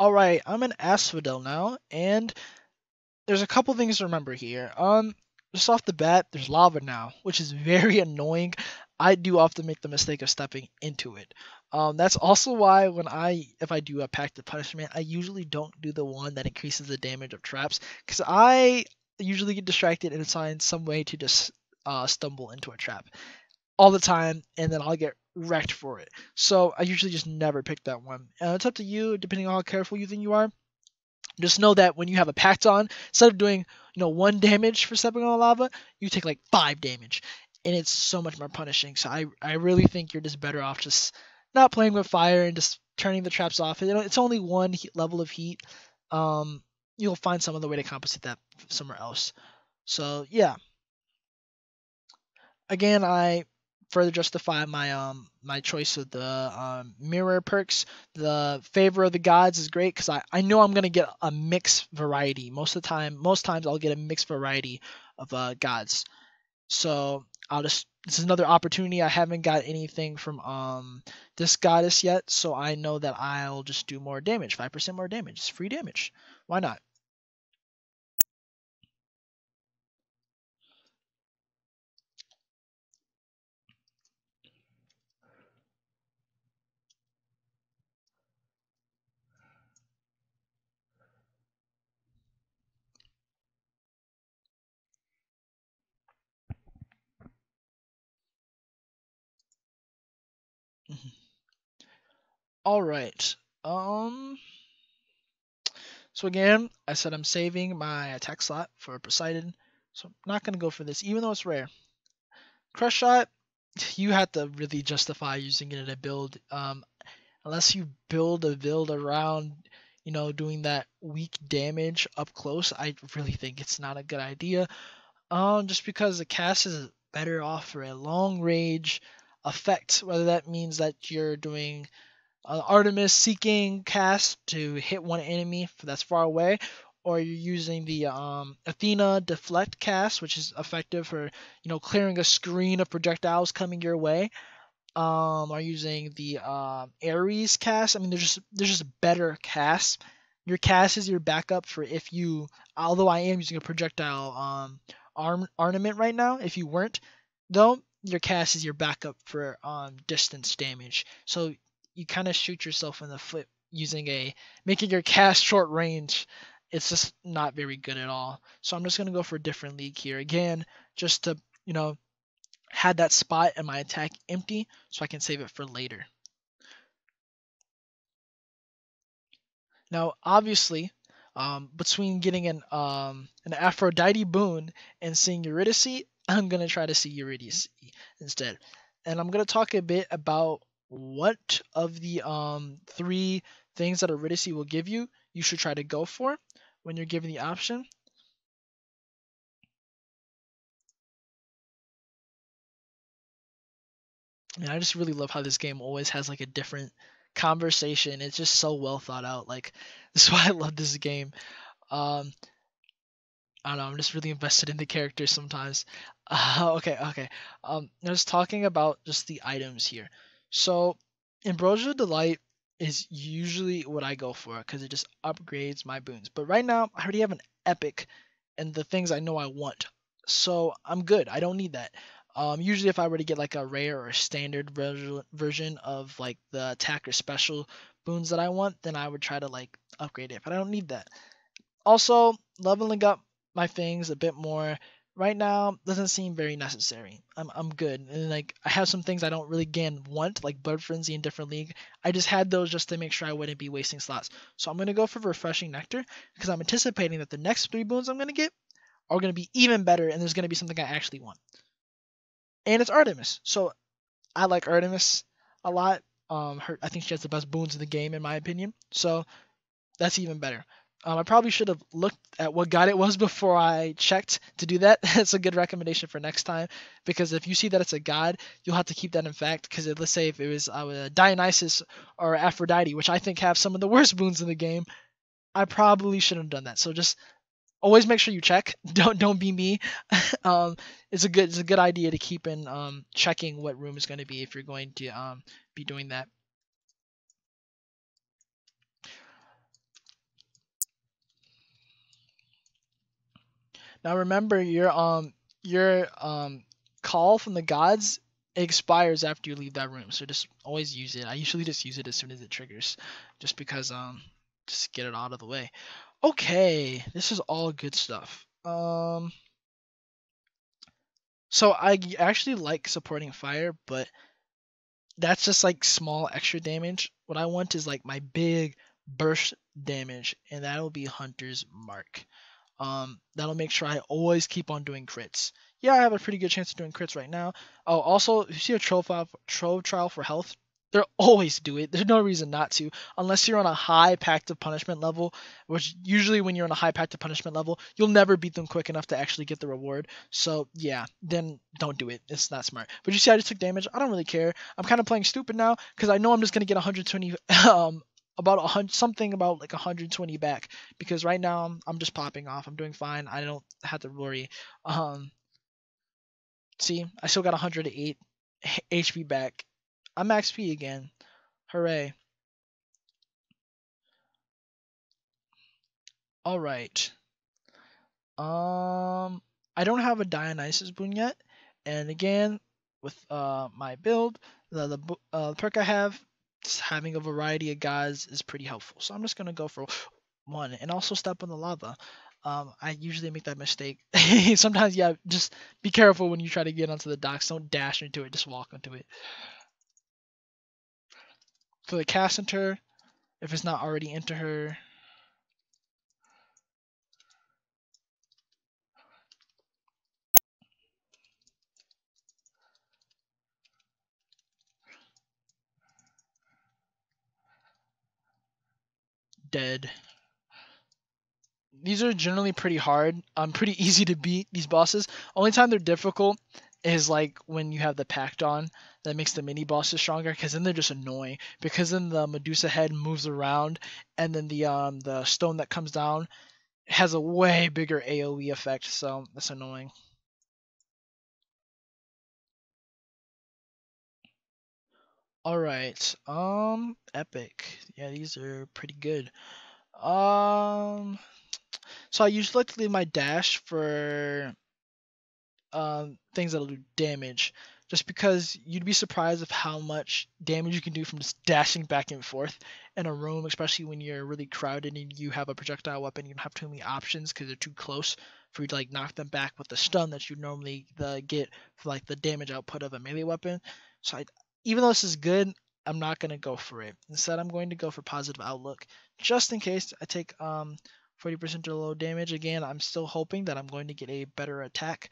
Alright, I'm in Asphodel now, and there's a couple things to remember here. Um, just off the bat, there's lava now, which is very annoying. I do often make the mistake of stepping into it. Um, that's also why when I, if I do a Pact of Punishment, I usually don't do the one that increases the damage of traps, because I usually get distracted and find some way to just uh, stumble into a trap all the time, and then I'll get wrecked for it. So I usually just never pick that one. Uh, it's up to you, depending on how careful you think you are. Just know that when you have a pact on, instead of doing you know one damage for stepping on lava, you take like five damage, and it's so much more punishing. So I I really think you're just better off just not playing with fire and just turning the traps off. It's only one level of heat. Um, you'll find some other way to compensate that somewhere else. So yeah. Again, I further justify my um my choice of the um, mirror perks. The favor of the gods is great because I, I know I'm gonna get a mixed variety most of the time. Most times I'll get a mixed variety of uh, gods. So I'll just this is another opportunity. I haven't got anything from um this goddess yet, so I know that I'll just do more damage, five percent more damage. It's free damage. Why not? All right. Um. So again, I said I'm saving my attack slot for Poseidon, so I'm not gonna go for this, even though it's rare. Crush shot, you have to really justify using it in a build. Um, unless you build a build around, you know, doing that weak damage up close, I really think it's not a good idea. Um, just because the cast is better off for a long range effect, whether that means that you're doing uh, Artemis seeking cast to hit one enemy that's far away, or you're using the um, Athena deflect cast, which is effective for you know clearing a screen of projectiles coming your way. Um, are using the uh, Ares cast. I mean, there's just there's just better casts. Your cast is your backup for if you, although I am using a projectile um, arm ornament right now. If you weren't, though, your cast is your backup for um distance damage. So you kind of shoot yourself in the foot using a making your cast short range. It's just not very good at all. So I'm just gonna go for a different league here again, just to you know had that spot in my attack empty so I can save it for later. Now, obviously, um, between getting an um, an Aphrodite boon and seeing Eurydice, I'm gonna try to see Eurydice instead, and I'm gonna talk a bit about what of the um three things that Eurydice will give you you should try to go for when you're given the option. And I just really love how this game always has like a different conversation. It's just so well thought out. Like this is why I love this game. Um, I don't know. I'm just really invested in the characters sometimes. Uh, okay, okay. Um, I was talking about just the items here. So, Ambrosia Delight is usually what I go for because it just upgrades my boons. But right now, I already have an epic and the things I know I want. So I'm good. I don't need that. Um, usually, if I were to get like a rare or standard version of like the attack or special boons that I want, then I would try to like upgrade it. But I don't need that. Also, leveling up my things a bit more right now doesn't seem very necessary. I'm I'm good. And like I have some things I don't really again want, like Blood Frenzy in different league. I just had those just to make sure I wouldn't be wasting slots. So I'm gonna go for Refreshing Nectar because I'm anticipating that the next three boons I'm gonna get are gonna be even better and there's gonna be something I actually want. And it's Artemis. So I like Artemis a lot. Um her I think she has the best boons in the game in my opinion. So that's even better. Um, I probably should have looked at what god it was before I checked to do that. That's a good recommendation for next time because if you see that it's a god, you'll have to keep that in fact. Because let's say if it was uh, Dionysus or Aphrodite, which I think have some of the worst boons in the game, I probably shouldn't have done that. So just always make sure you check. Don't don't be me. um, it's a good it's a good idea to keep in um checking what room is going to be if you're going to um be doing that. Now remember your um your um call from the gods expires after you leave that room, so just always use it. I usually just use it as soon as it triggers, just because um just get it out of the way. Okay, this is all good stuff. Um, so I actually like supporting fire, but that's just like small extra damage. What I want is like my big burst damage, and that'll be Hunter's Mark. Um, that'll make sure I always keep on doing crits. Yeah, I have a pretty good chance of doing crits right now. Oh, also, you see a trove, file, trove trial for health? They'll always do it. There's no reason not to, unless you're on a high pact of punishment level, which usually when you're on a high pact of punishment level, you'll never beat them quick enough to actually get the reward. So yeah, then don't do it. It's not smart. But you see, I just took damage. I don't really care. I'm kind of playing stupid now because I know I'm just gonna get 120, um, about a hundred, something about like 120 back because right now I'm, just popping off. I'm doing fine. I don't have to worry. Um, see, I still got 108 HP back I'm max P again. Hooray. Alright. Um, I don't have a Dionysus boon yet. And again, with uh, my build, the, the uh, perk I have, having a variety of guys is pretty helpful. So I'm just going to go for one. And also step on the lava. Um, I usually make that mistake. Sometimes, yeah, just be careful when you try to get onto the docks. Don't dash into it, just walk into it for the cast enter if it's not already into her. Dead. These are generally pretty hard. Um, pretty easy to beat these bosses. Only time they're difficult is like when you have the pact on that makes the mini bosses stronger because then they're just annoying because then the Medusa head moves around and then the um the stone that comes down has a way bigger AoE effect so that's annoying. Alright, um, epic. Yeah, these are pretty good. Um, so I usually like to leave my dash for um, things that'll do damage just because you'd be surprised of how much damage you can do from just dashing back and forth in a room, especially when you're really crowded and you have a projectile weapon. You don't have too many options because they're too close for you to like knock them back with the stun that you normally the, get for like the damage output of a melee weapon. So I, even though this is good, I'm not gonna go for it. Instead, I'm going to go for positive outlook, just in case I take um 40% or low damage. Again, I'm still hoping that I'm going to get a better attack.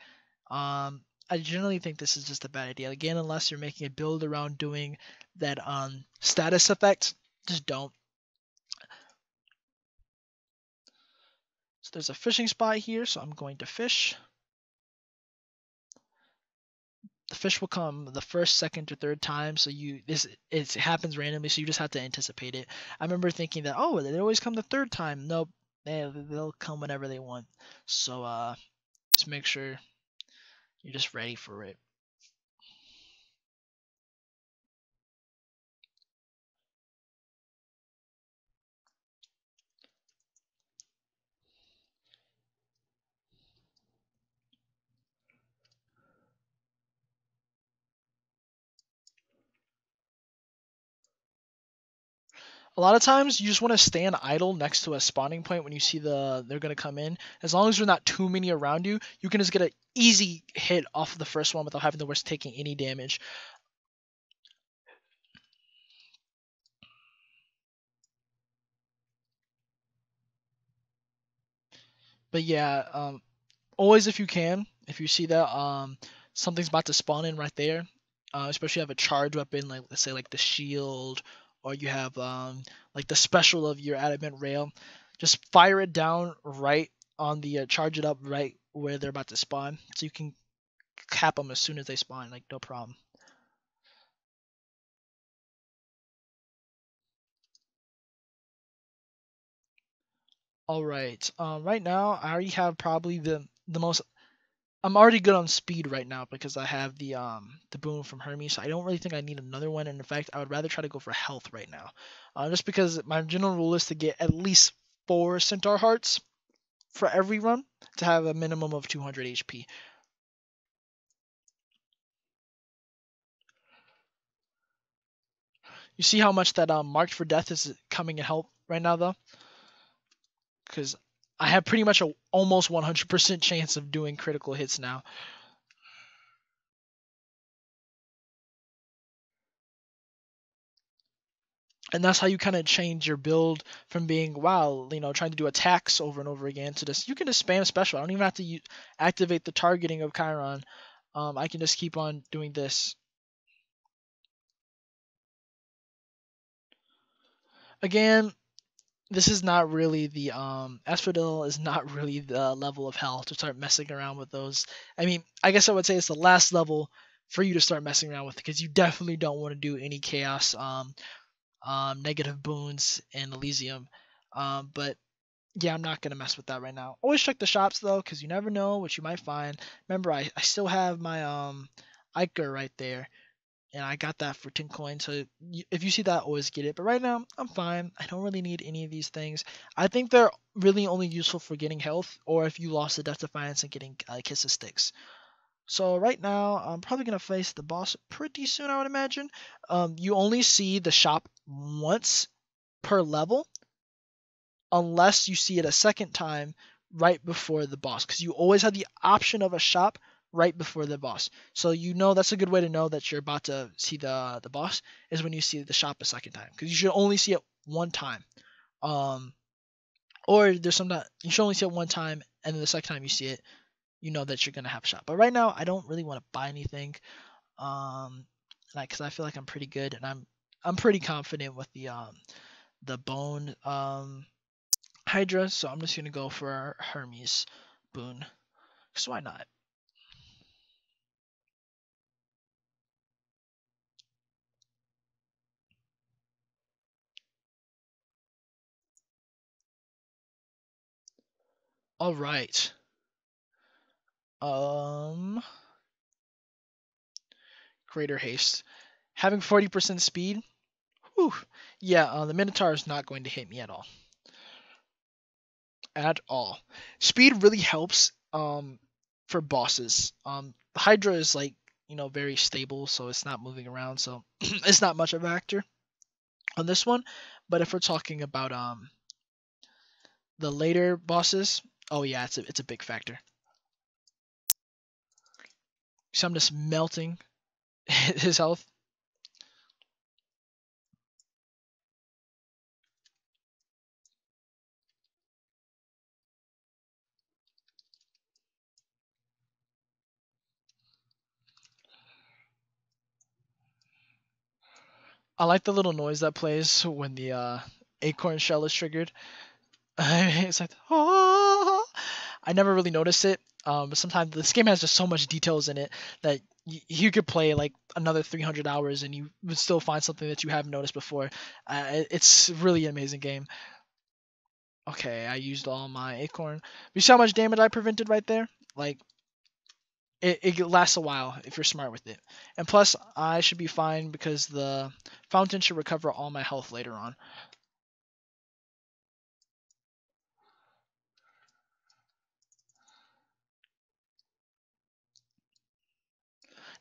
Um, I generally think this is just a bad idea. Again, unless you're making a build around doing that um, status effect, just don't. So there's a fishing spot here, so I'm going to fish. The fish will come the first, second, or third time, so you this it happens randomly, so you just have to anticipate it. I remember thinking that oh, they always come the third time. Nope, they they'll come whenever they want. So uh, just make sure you're just ready for it. A lot of times you just want to stand idle next to a spawning point when you see the they're gonna come in. As long as there's not too many around you, you can just get an easy hit off of the first one without having to risk taking any damage. But yeah, um, always if you can, if you see that um, something's about to spawn in right there, uh, especially have a charge weapon like let's say like the shield or you have um, like the special of your adamant rail, just fire it down right on the uh, charge it up right where they're about to spawn, so you can cap them as soon as they spawn, like no problem. All right. Um, right now I already have probably the the most. I'm already good on speed right now because I have the um the boon from Hermes. So I don't really think I need another one. And in fact, I would rather try to go for health right now, uh, just because my general rule is to get at least four Centaur hearts for every run to have a minimum of 200 HP. You see how much that um, marked for death is coming in help right now though? Because I have pretty much a almost 100% chance of doing critical hits now. and that's how you kind of change your build from being wow you know trying to do attacks over and over again to this you can just spam special. I don't even have to use, activate the targeting of chiron. Um, i can just keep on doing this. Again this is not really the um asphodel is not really the level of hell to start messing around with those i mean i guess i would say it's the last level for you to start messing around with because you definitely don't want to do any chaos um um, negative boons in Elysium. Um, but yeah, I'm not gonna mess with that right now. Always check the shops though, because you never know what you might find. Remember, I, I still have my um Iker right there, and I got that for 10 coins. So if you see that, always get it. But right now, I'm fine. I don't really need any of these things. I think they're really only useful for getting health, or if you lost the Death Defiance and getting uh, Kiss of Styx. So right now, I'm probably gonna face the boss pretty soon. I would imagine. Um, you only see the shop once per level, unless you see it a second time right before the boss, because you always have the option of a shop right before the boss. So you know that's a good way to know that you're about to see the the boss is when you see the shop a second time, because you should only see it one time. Um, or there's some that you should only see it one time, and then the second time you see it, you know that you're gonna have a shot. But right now, I don't really want to buy anything, um, like because I feel like I'm pretty good and I'm I'm pretty confident with the um the bone um Hydra. So I'm just gonna go for Hermes boon. Cause why not? All right. Um, greater haste. Having 40% speed. Whew. Yeah, uh, the Minotaur is not going to hit me at all. At all. Speed really helps um, for bosses. Um, Hydra is like, you know, very stable, so it's not moving around, so it's not much of a factor on this one. But if we're talking about um, the later bosses, oh yeah, it's a, it's a big factor. So I'm just melting his health. I like the little noise that plays when the uh, acorn shell is triggered. it's like, oh! I never really noticed it um, sometimes this game has just so much details in it that y- you could play like another 300 hours and you would still find something that you haven't noticed before. Uh, it's really an amazing game. Okay, I used all my acorn. You see how much damage I prevented right there? Like, it, it lasts a while if you're smart with it. And plus, I should be fine because the fountain should recover all my health later on.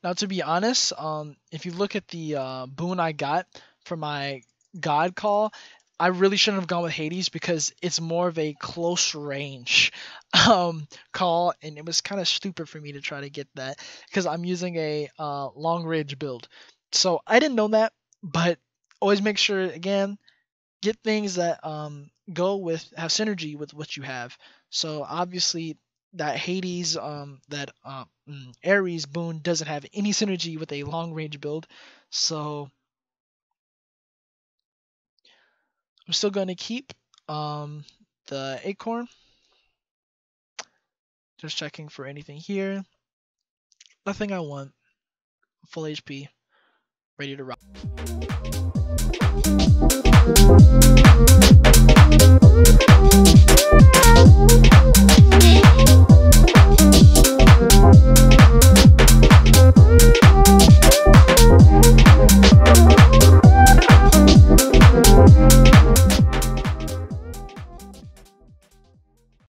Now, to be honest, um, if you look at the uh, boon I got for my God call, I really shouldn't have gone with Hades because it's more of a close range um, call, and it was kind of stupid for me to try to get that because I'm using a uh, long range build. So I didn't know that, but always make sure again get things that um, go with have synergy with what you have. So obviously that Hades, um, that uh, Ares boon doesn't have any synergy with a long range build, so I'm still going to keep um, the acorn. Just checking for anything here. Nothing I want. Full HP. Ready to rock.